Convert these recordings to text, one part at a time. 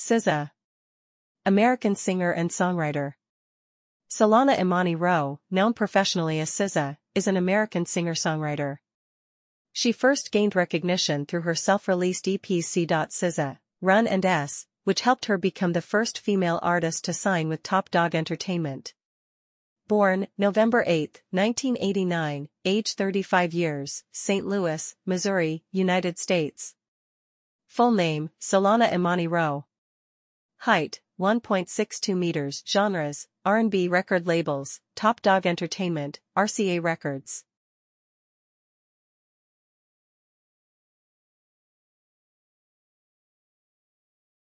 SZA. American singer and songwriter. Solana Imani Rowe, known professionally as SZA, is an American singer-songwriter. She first gained recognition through her self-released EPs C. SZA, Run and S, which helped her become the first female artist to sign with Top Dawg Entertainment. Born, November 8, 1989, age 35 years, St. Louis, Missouri, United States. Full name, Solana Imani Rowe. Height, 1.62 meters. Genres, R&B record labels, Top Dawg Entertainment, RCA Records.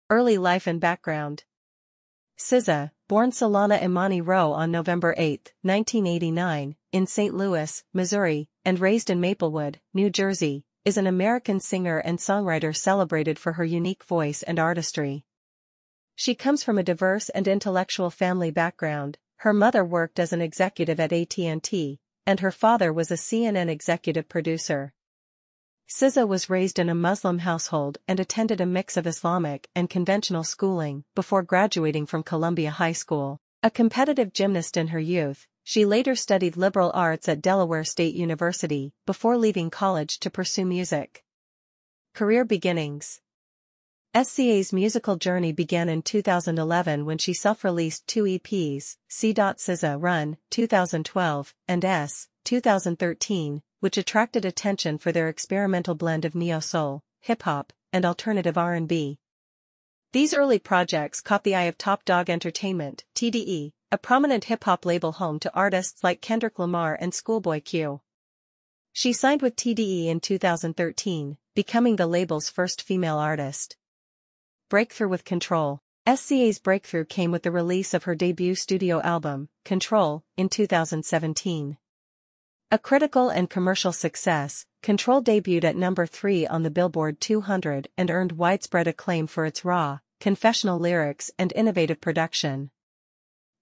Early life and background. SZA, born Solana Imani Rowe on November 8, 1989, in St. Louis, Missouri, and raised in Maplewood, New Jersey, is an American singer and songwriter celebrated for her unique voice and artistry. She comes from a diverse and intellectual family background, her mother worked as an executive at AT&T, and her father was a CNN executive producer. SZA was raised in a Muslim household and attended a mix of Islamic and conventional schooling before graduating from Columbia High School. A competitive gymnast in her youth, she later studied liberal arts at Delaware State University before leaving college to pursue music. Career beginnings SZA's musical journey began in 2011 when she self-released two EPs, C. SZA Run, 2012, and S, 2013, which attracted attention for their experimental blend of neo-soul, hip-hop, and alternative R&B. These early projects caught the eye of Top Dawg Entertainment, TDE, a prominent hip-hop label home to artists like Kendrick Lamar and Schoolboy Q. She signed with TDE in 2013, becoming the label's first female artist. Breakthrough with Ctrl. SZA's breakthrough came with the release of her debut studio album, Ctrl, in 2017. A critical and commercial success, Ctrl debuted at number 3 on the Billboard 200 and earned widespread acclaim for its raw, confessional lyrics and innovative production.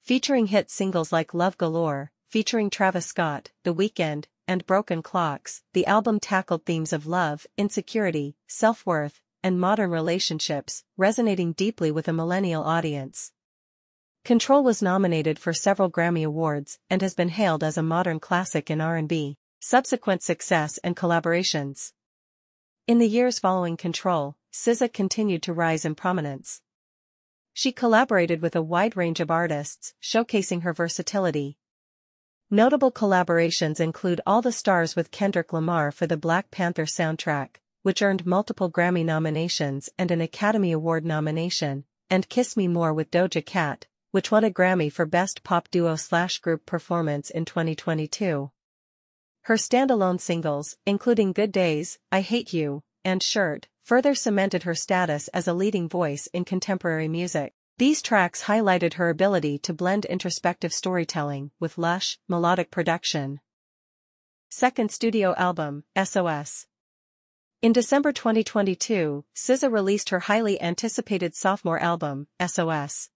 Featuring hit singles like Love Galore, featuring Travis Scott, The Weekend, and Broken Clocks, the album tackled themes of love, insecurity, self-worth, and modern relationships, resonating deeply with a millennial audience. Ctrl was nominated for several Grammy Awards and has been hailed as a modern classic in R&B. Subsequent success and collaborations. In the years following Ctrl, SZA continued to rise in prominence. She collaborated with a wide range of artists, showcasing her versatility. Notable collaborations include All the Stars with Kendrick Lamar for the Black Panther soundtrack, which earned multiple Grammy nominations and an Academy Award nomination, and Kiss Me More with Doja Cat, which won a Grammy for Best Pop Duo Slash Group Performance in 2022. Her standalone singles, including Good Days, I Hate You, and Shirt, further cemented her status as a leading voice in contemporary music. These tracks highlighted her ability to blend introspective storytelling with lush, melodic production. Second studio album, SOS. In December 2022, SZA released her highly anticipated sophomore album, SOS.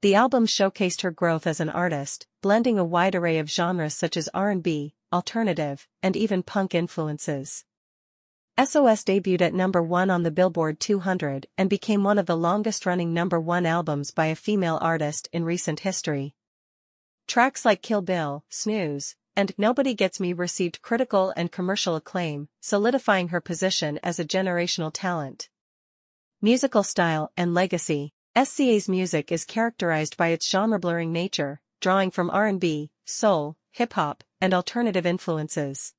The album showcased her growth as an artist, blending a wide array of genres such as R&B, alternative, and even punk influences. SOS debuted at number 1 on the Billboard 200 and became one of the longest-running number 1 albums by a female artist in recent history. Tracks like Kill Bill, Snooze, and Nobody Gets Me received critical and commercial acclaim, solidifying her position as a generational talent. Musical style and legacy SZA's music is characterized by its genre-blurring nature, drawing from R&B, soul, hip-hop, and alternative influences.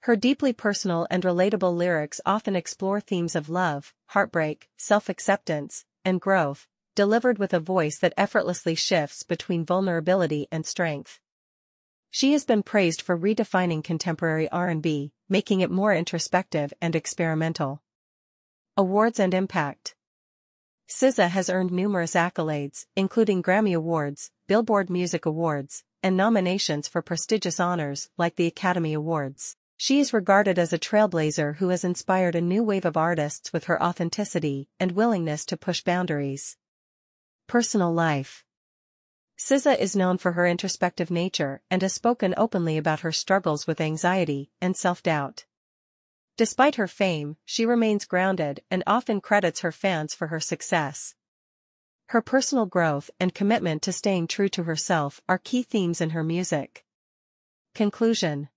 Her deeply personal and relatable lyrics often explore themes of love, heartbreak, self-acceptance, and growth, delivered with a voice that effortlessly shifts between vulnerability and strength. She has been praised for redefining contemporary R&B, making it more introspective and experimental. Awards and Impact SZA has earned numerous accolades, including Grammy Awards, Billboard Music Awards, and nominations for prestigious honors like the Academy Awards. She is regarded as a trailblazer who has inspired a new wave of artists with her authenticity and willingness to push boundaries. Personal life SZA is known for her introspective nature and has spoken openly about her struggles with anxiety and self-doubt. Despite her fame, she remains grounded and often credits her fans for her success. Her personal growth and commitment to staying true to herself are key themes in her music. Conclusion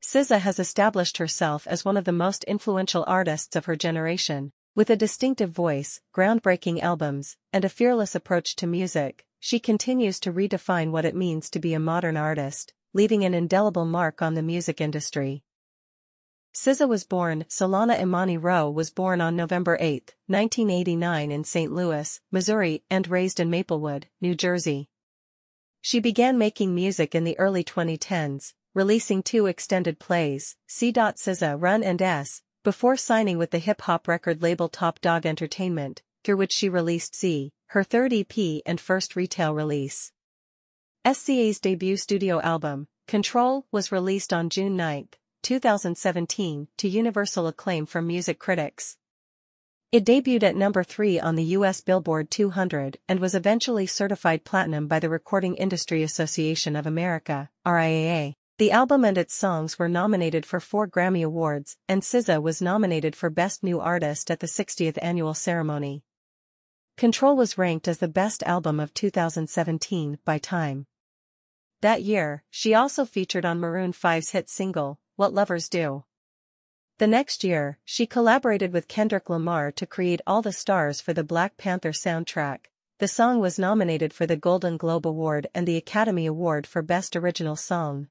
SZA has established herself as one of the most influential artists of her generation. With a distinctive voice, groundbreaking albums, and a fearless approach to music, she continues to redefine what it means to be a modern artist, leaving an indelible mark on the music industry. SZA was born, Solana Imani Rowe was born on November 8, 1989 in St. Louis, Missouri and raised in Maplewood, New Jersey. She began making music in the early 2010s, releasing two extended plays, C. SZA Run and S, before signing with the hip-hop record label Top Dawg Entertainment, through which she released Z, her third EP and first retail release. SZA's debut studio album, Ctrl, was released on June 9, 2017, to universal acclaim from music critics. It debuted at number 3 on the US Billboard 200 and was eventually certified platinum by the Recording Industry Association of America, RIAA. The album and its songs were nominated for four Grammy Awards, and SZA was nominated for Best New Artist at the 60th annual ceremony. Ctrl was ranked as the best album of 2017 by Time. That year, she also featured on Maroon 5's hit single, What Lovers Do. The next year, she collaborated with Kendrick Lamar to create All the Stars for the Black Panther soundtrack. The song was nominated for the Golden Globe Award and the Academy Award for Best Original Song.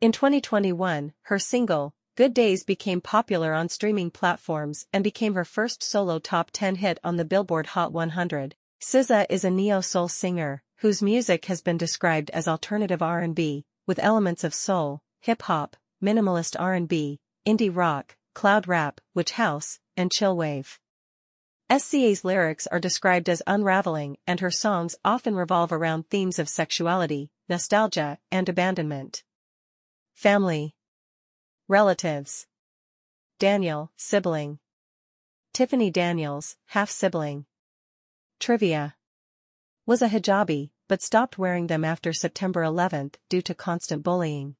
In 2021, her single, Good Days became popular on streaming platforms and became her first solo top 10 hit on the Billboard Hot 100. SZA is a neo-soul singer, whose music has been described as alternative R&B, with elements of soul, hip-hop, minimalist R&B, indie rock, cloud rap, witch house, and chillwave. SZA's lyrics are described as unraveling and her songs often revolve around themes of sexuality, nostalgia, and abandonment. Family. Relatives. Daniel, sibling. Tiffany Daniels, half-sibling. Trivia. Was a hijabi, but stopped wearing them after September 11 due to constant bullying.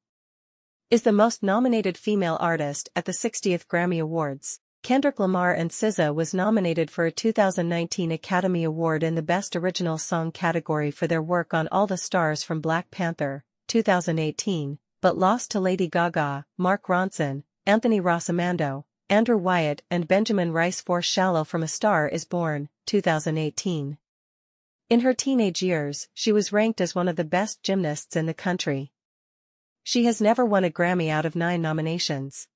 Is the most nominated female artist at the 60th Grammy Awards. Kendrick Lamar and SZA was nominated for a 2019 Academy Award in the Best Original Song category for their work on All the Stars from Black Panther, 2018, but lost to Lady Gaga, Mark Ronson, Anthony Rossomando, Andrew Wyatt and Benjamin Rice for Shallow from A Star is Born, 2018. In her teenage years, she was ranked as one of the best gymnasts in the country. She has never won a Grammy out of nine nominations.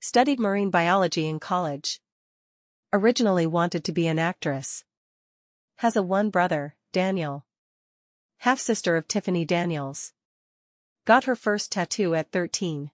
Studied marine biology in college. Originally wanted to be an actress. Has a one brother, Daniel. Half-sister of Tiffany Daniels. Got her first tattoo at 13.